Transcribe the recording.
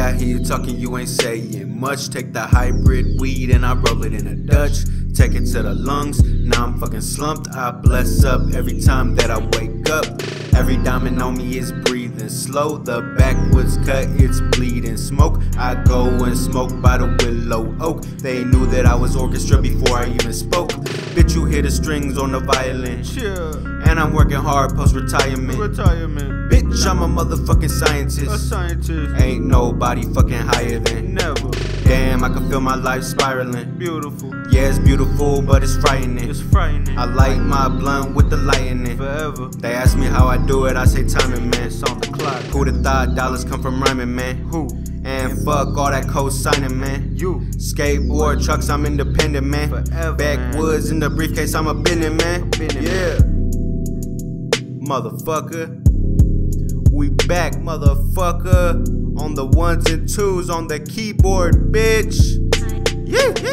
I hear you talking, you ain't saying much. Take the hybrid weed and I roll it in a Dutch. Take it to the lungs, now I'm fucking slumped. I bless up every time that I wake up. Every diamond on me is breathing slow. The backwoods cut, it's bleeding smoke. I go and smoke by the willow oak. They knew that I was orchestra before I even spoke. Bitch, you hear the strings on the violin. Yeah. And I'm working hard post retirement. Retirement. Bitch, I'm a motherfucking scientist. A scientist. Ain't nobody fucking higher than. Never. Damn, I can feel my life spiraling. Beautiful. Yeah, it's beautiful, but it's frightening. It's frightening. I light my blunt with the light in it. Forever. They ask me how I do it, I say timing, man. It's on the clock. Who'd have thought dollars come from rhyming, man? Who? And fuck all that co-signing, man. You. Skateboard trucks, I'm independent, man. Forever, Backwoods in the briefcase, I'm a bending, man. bending, yeah. Motherfucker. We back, motherfucker. On the ones and twos on the keyboard, bitch. Yeah, yeah, yeah, yeah.